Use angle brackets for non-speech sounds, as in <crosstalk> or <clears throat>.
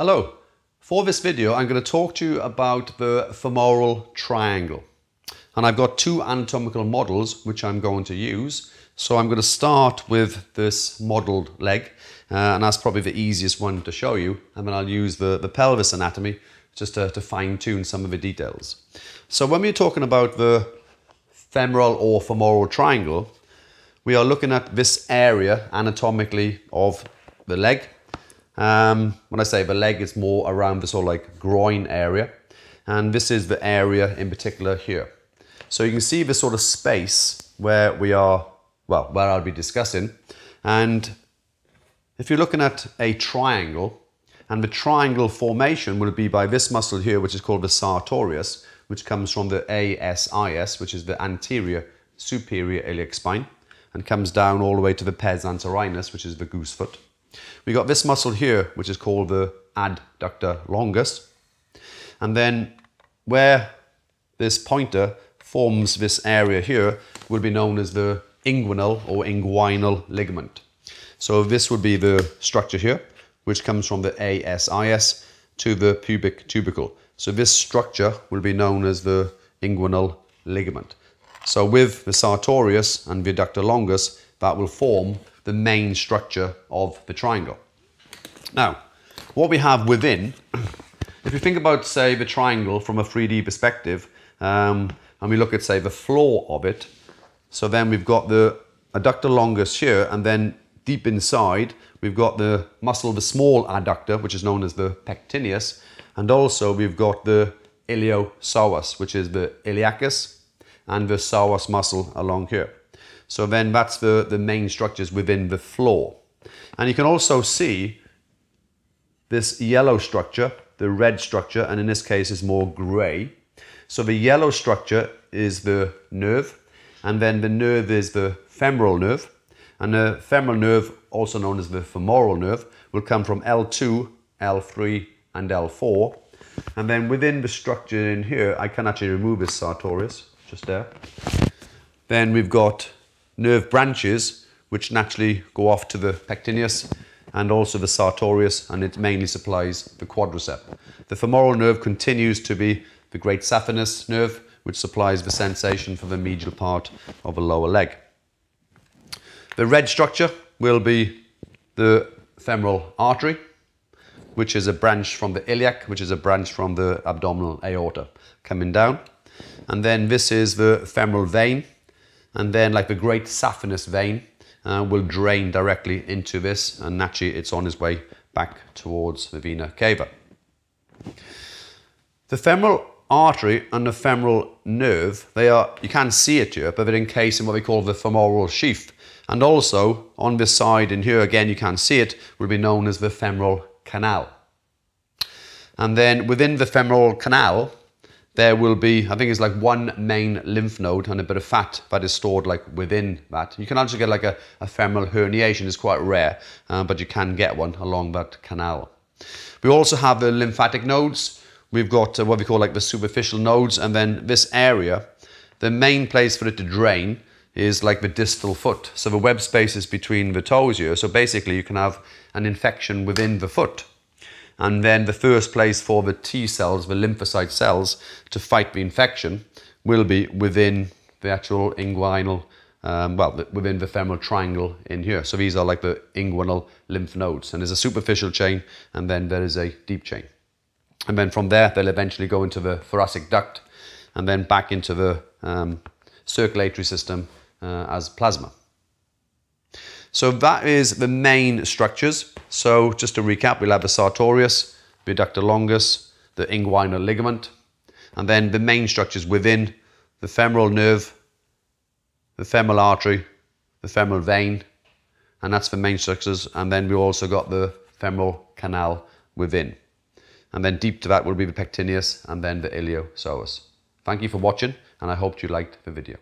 Hello. For this video, I'm going to talk to you about the femoral triangle. And I've got two anatomical models which I'm going to use. So I'm going to start with this modeled leg. Uh, and that's probably the easiest one to show you. And then I'll use the, the pelvis anatomy just to, to fine tune some of the details. So when we're talking about the femoral or femoral triangle, we are looking at this area anatomically of the leg. Um, when I say the leg, it's more around the sort of like groin area. And this is the area in particular here. So you can see the sort of space where we are, well, where I'll be discussing. And if you're looking at a triangle, and the triangle formation will be by this muscle here, which is called the sartorius, which comes from the ASIS, which is the anterior superior iliac spine, and comes down all the way to the pes anserinus, which is the goose foot. We got this muscle here, which is called the adductor longus. And then where this pointer forms this area here will be known as the inguinal or inguinal ligament. So this would be the structure here, which comes from the ASIS to the pubic tubercle. So this structure will be known as the inguinal ligament. So with the sartorius and the adductor longus, that will form the main structure of the triangle. Now, what we have within, <clears throat> if you think about, say, the triangle from a 3D perspective, um, and we look at, say, the floor of it, so then we've got the adductor longus here, and then deep inside, we've got the muscle, the small adductor, which is known as the pectineus, and also we've got the iliopsoas, which is the iliacus, and the psoas muscle along here. So then that's the, the main structures within the floor. And you can also see this yellow structure, the red structure, and in this case is more gray. So the yellow structure is the nerve, and then the nerve is the femoral nerve. And the femoral nerve, also known as the femoral nerve, will come from L2, L3, and L4. And then within the structure in here, I can actually remove this sartorius, just there. Then we've got nerve branches which naturally go off to the pectineus and also the sartorius and it mainly supplies the quadricep. The femoral nerve continues to be the great saphenous nerve which supplies the sensation for the medial part of the lower leg. The red structure will be the femoral artery which is a branch from the iliac which is a branch from the abdominal aorta coming down and then this is the femoral vein and then like the great saphenous vein uh, will drain directly into this and naturally it's on its way back towards the vena cava. The femoral artery and the femoral nerve, they are, you can't see it here, but they're encased in what we call the femoral sheath. And also on this side in here, again, you can't see it, will be known as the femoral canal. And then within the femoral canal, there will be, I think it's like one main lymph node and a bit of fat that is stored like within that. You can actually get like a, a femoral herniation, it's quite rare, uh, but you can get one along that canal. We also have the lymphatic nodes. We've got uh, what we call like the superficial nodes and then this area, the main place for it to drain is like the distal foot. So the web space is between the toes here. So basically you can have an infection within the foot and then the first place for the T cells, the lymphocyte cells, to fight the infection will be within the actual inguinal, um, well, within the femoral triangle in here. So these are like the inguinal lymph nodes. And there's a superficial chain, and then there is a deep chain. And then from there, they'll eventually go into the thoracic duct, and then back into the um, circulatory system uh, as plasma. So that is the main structures. So just to recap, we'll have the sartorius, the adductor longus, the inguinal ligament, and then the main structures within the femoral nerve, the femoral artery, the femoral vein, and that's the main structures. And then we also got the femoral canal within. And then deep to that will be the pectineus and then the iliopsoas. Thank you for watching, and I hope you liked the video.